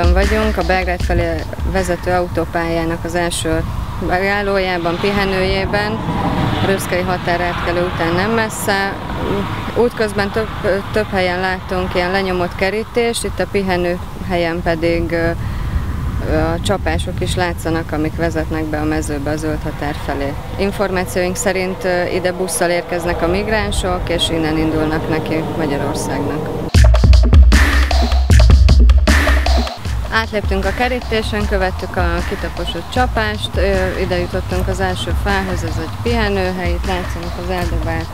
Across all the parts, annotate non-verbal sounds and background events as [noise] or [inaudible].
Pihenőben vagyunk, a Belgrád felé vezető autópályának az első megállójában, pihenőjében, Röszkai határátkelő után nem messze. Útközben több, több helyen látunk ilyen lenyomott kerítést, itt a pihenő helyen pedig a csapások is látszanak, amik vezetnek be a mezőbe a zöld határ felé. Információink szerint ide busszal érkeznek a migránsok, és innen indulnak neki Magyarországnak. Átléptünk a kerítésen, követtük a kitaposott csapást, ide jutottunk az első fához, ez egy pihenőhely, itt látszanak az eldobált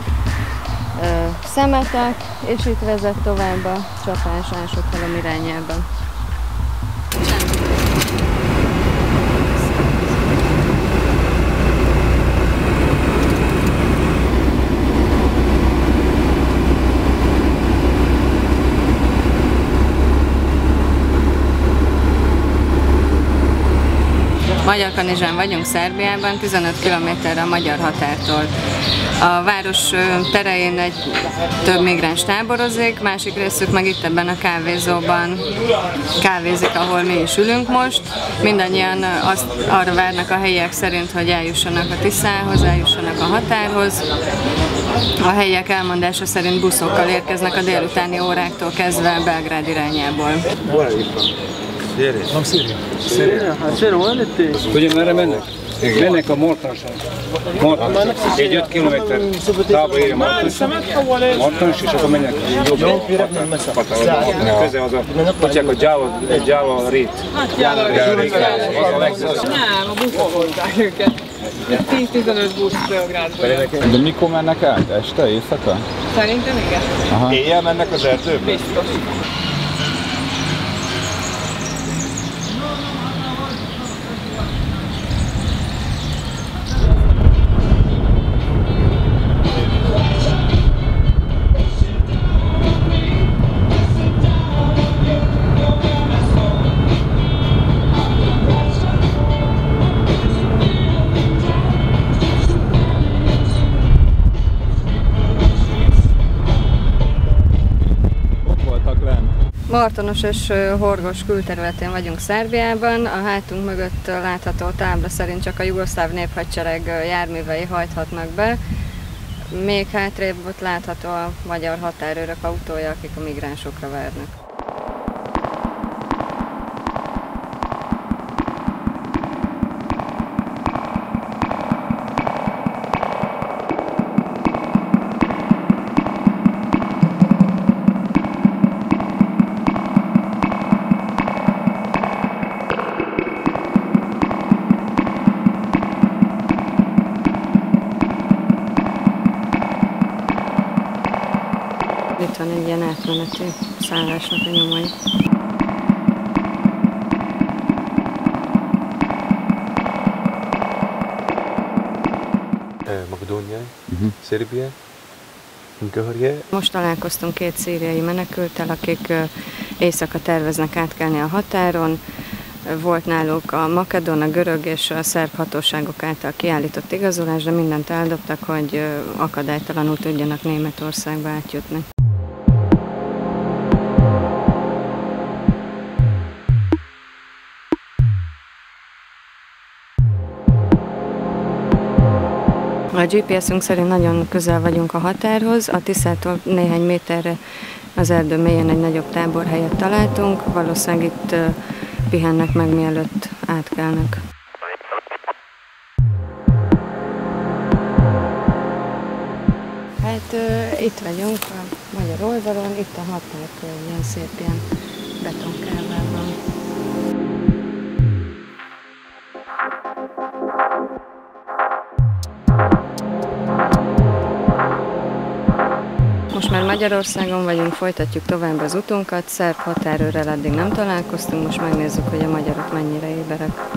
szemetek, és itt vezet tovább a csapás ásokhalom irányába. Magyar Kanizsán vagyunk Szerbiában, 15 kilométerre a magyar határtól. A város terején egy több migráns táborozik, másik részük meg itt ebben a kávézóban kávézik, ahol mi is ülünk most. Mindannyian azt arra várnak a helyiek szerint, hogy eljussanak a Tiszához, eljussanak a határhoz. A helyiek elmondása szerint buszokkal érkeznek a délutáni óráktól kezdve Belgrád irányából. Gyere. Nem Szíria. Szíria? Hát Szíria van itt? Ugye merre mennek? Igen. Mennek a Mortonson. Mortons. Egy 5 kilométer tábla írja Mortons. Mortons, és akkor mennek jobb határa. Közel az a, mondják a Java, Java Rit. Java Rit. Nem, a buszba hozzák őket. 10-15 busz Belgrádból. De mikor mennek át? Este, éjszaka? Szerintem igen. Aha. Éjjel mennek az erdőbe? Biztos. Martonos és Horgos külterületén vagyunk Szerbiában. A hátunk mögött látható tábla szerint csak a jugoszláv néphadsereg járművei hajthatnak be. Még hátrébb ott látható a magyar határőrök autója, akik a migránsokra várnak. Itt van egy ilyen átmeneti szállásnak a nyomai. Makedónia, uh-huh. Szerbia, Görje. Most találkoztunk két szíriai menekültel, akik éjszaka terveznek átkelni a határon. Volt náluk a makedon, a görög és a szerb hatóságok által kiállított igazolás, de mindent eldobtak, hogy akadálytalanul tudjanak Németországba átjutni. A GPS-ünk szerint nagyon közel vagyunk a határhoz, a Tiszától néhány méterre az erdő mélyén egy nagyobb táborhelyet találtunk, valószínűleg itt pihennek meg, mielőtt átkelnek. Hát itt vagyunk a magyar oldalon, itt a határ ilyen szép ilyen betonkával van. Magyarországon vagyunk, folytatjuk tovább az utunkat, szerb határőrrel eddig nem találkoztunk, most megnézzük, hogy a magyarok mennyire éberek.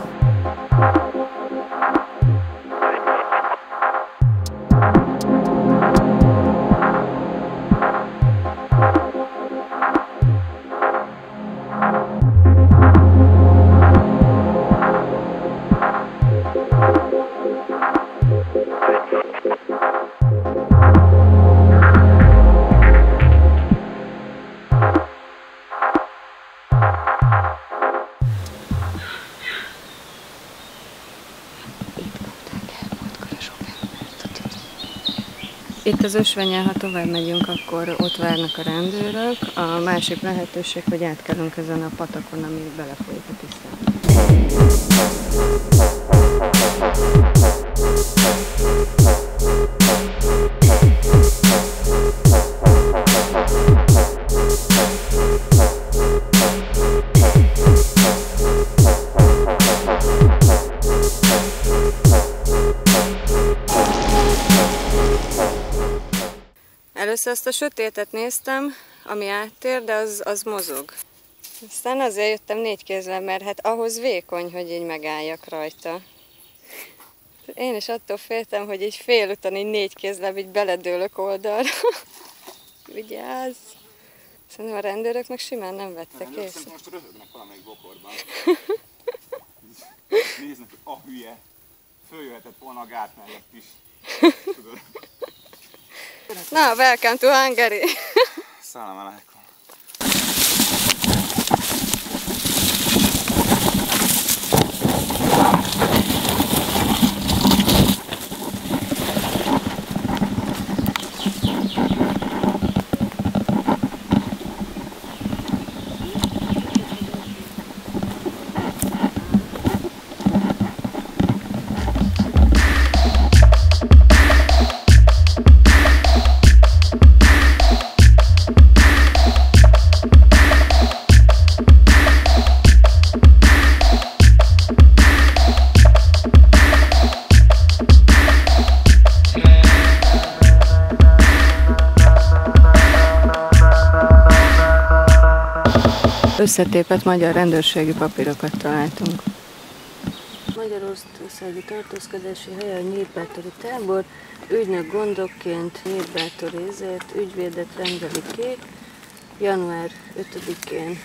Itt az ösvenyen, ha tovább megyünk, akkor ott várnak a rendőrök. A másik lehetőség, hogy átkelünk ezen a patakon, ami belefolyik a tisztába. Először azt a sötétet néztem, ami áttér, de az, az mozog. Aztán azért jöttem négy kézzel, mert hát ahhoz vékony, hogy így megálljak rajta. Én is attól féltem, hogy így félúton így négy kézzel így beledőlök oldalra. [laughs] Vigyázz! Szerintem a rendőrök meg simán nem vettek észre. most röhögnek valamelyik bokorban. [laughs] Néznek, hogy a hülye. Följöhetett volna a gát mellett is. [laughs] Tudod? Na, welcome to Hungary! Szállam aleikum. Összetépett magyar rendőrségi papírokat találtunk. Magyarországi tartózkodási helye a Nyírbátori tábor, ügynök gondokként Nyírbátori ezért ügyvédet rendeli ki január 5-én.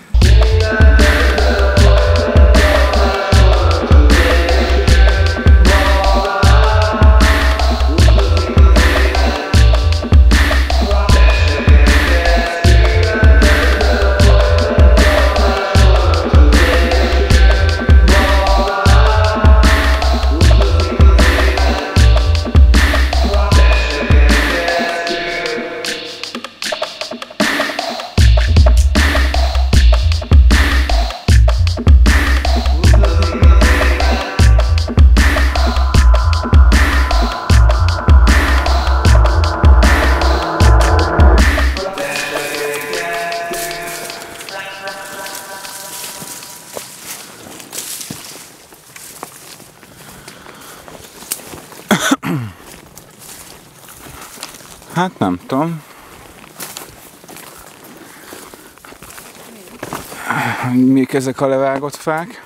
Mik ezek a levágott fák?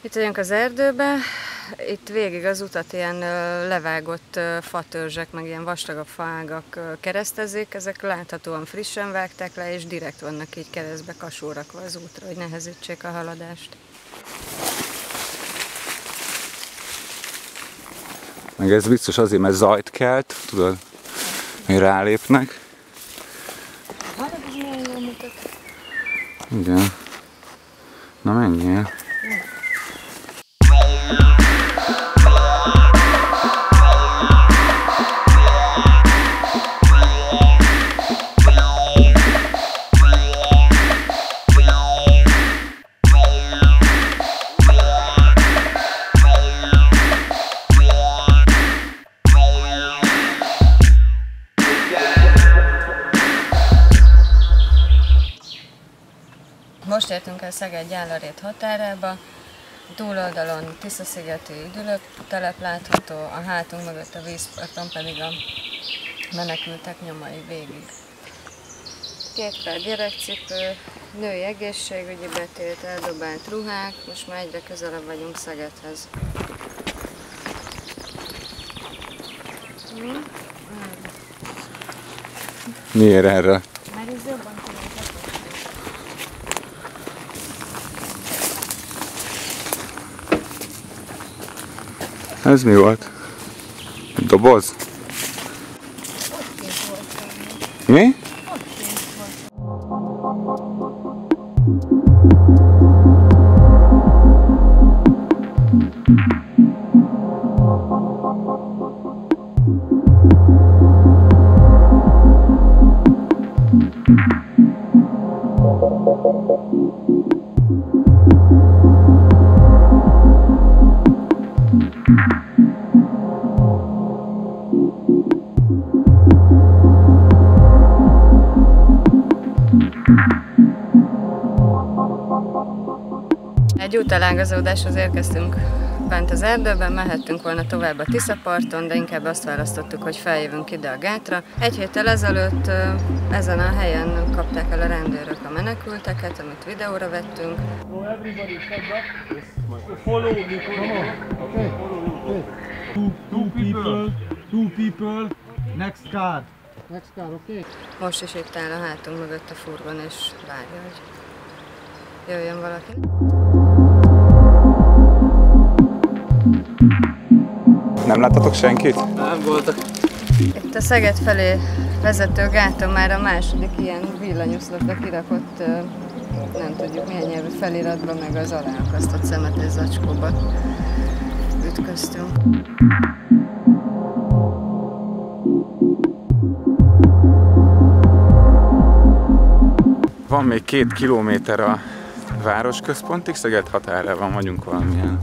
Itt vagyunk az erdőbe, itt végig az utat ilyen levágott fatörzsek, meg ilyen vastagabb faágak keresztezik, ezek láthatóan frissen vágták le, és direkt vannak így keresztbe kasul rakva az útra, hogy nehezítsék a haladást. Meg ez biztos azért, mert zajt kelt, tudod, hogy rálépnek. Да. Ну, На меня. Szeged Gyálarét határába, túloldalon Tiszaszigeti üdülőtelep látható, a hátunk mögött a vízparton pedig a menekültek nyomai végig. Két pár gyerekcipő, női egészségügyi betét, eldobált ruhák, most már egyre közelebb vagyunk Szegedhez. Miért erre? Már ez jobban tudom. Ez mi volt? Doboz? Mi? Egy útelágazódáshoz érkeztünk bent az erdőben, mehettünk volna tovább a Tiszaparton, de inkább azt választottuk, hogy feljövünk ide a gátra. Egy héttel ezelőtt ezen a helyen kapták el a rendőrök a menekülteket, amit videóra vettünk. Most is itt áll a hátunk mögött a furgon, és várja, hogy jöjjön valaki. Nem láttatok senkit? Itt a Szeged felé vezető gáton már a második ilyen villanyoszlopra kirakott, nem tudjuk milyen nyelvű feliratba, meg az aláakasztott szemetes zacskóba ütköztünk. Van még két kilométer a városközpontig, Szeged határában vagyunk valamilyen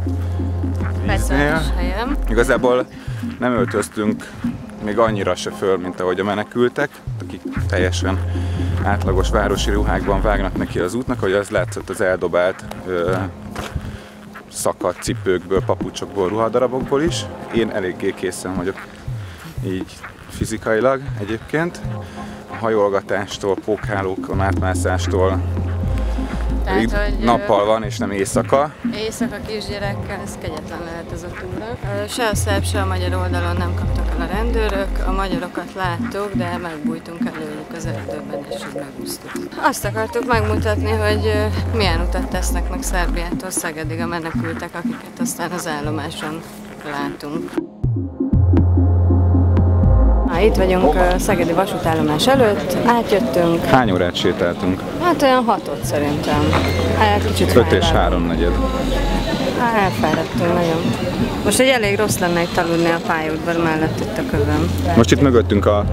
víznél. Igazából nem öltöztünk még annyira se föl, mint ahogy a menekültek, akik teljesen átlagos városi ruhákban vágnak neki az útnak, hogy az látszott az eldobált ö, szakadt cipőkből, papucsokból, ruhadarabokból is. Én eléggé készen vagyok így fizikailag egyébként. A hajolgatástól, pókhálókon átmászástól, Hogy, ö, nappal van és nem éjszaka. Éjszaka kisgyerekkel, ez kegyetlen lehet ez a túra. Se a szerb, se a magyar oldalon nem kaptak el a rendőrök, a magyarokat láttuk, de megbújtunk előlük az erdőben, és megúsztuk. Azt akartuk megmutatni, hogy milyen utat tesznek meg Szerbiától Szegedig a menekültek, akiket aztán az állomáson látunk. Itt vagyunk a Szegedi vasútállomás előtt, átjöttünk, Hány órát sétáltunk? Hát olyan hatot szerintem. Hát kicsit 5 és. 3 negyed. Hát elfáradtunk nagyon. Most egy elég rossz lenne itt aludni a pályaudvar mellett itt a kövön. Most itt mögöttünk a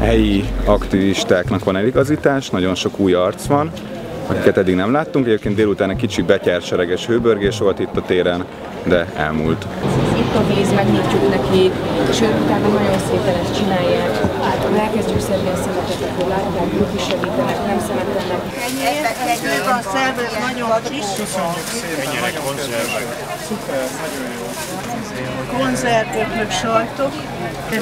helyi aktivistáknak van eligazítás, nagyon sok új arc van, akiket eddig nem láttunk. Egyébként délután egy kicsi betyársereges hőbörgés volt itt a téren, de elmúlt. itt a víz, megnyitjuk neki, sőt, utána nagyon szépen ezt csinálják. Hát elkezdjük szedni a szemetet, akkor látják, ők is segítenek, nem szemetelnek. Kenyér van, szervez nagyon friss. Konzervök, meg sajtok.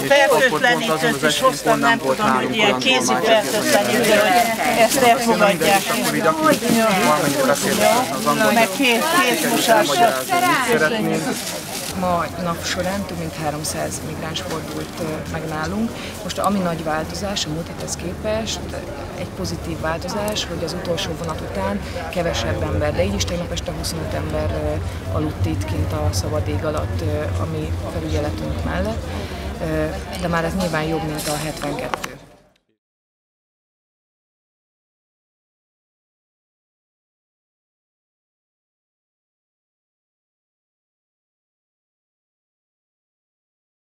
Fertőtlenítőt is hoztam, nem tudom, hogy ilyen kézi fertőtlenítő, hogy ezt elfogadják. Meg két, két mosásra. Ma nap során több mint 300 migráns fordult meg nálunk. Most ami nagy változás a múlt héthez képest, egy pozitív változás, hogy az utolsó vonat után kevesebb ember, de így is tegnap este 25 ember aludt itt kint a szabad ég alatt, ami felügyeletünk mellett. De már ez nyilván jobb, mint a 72.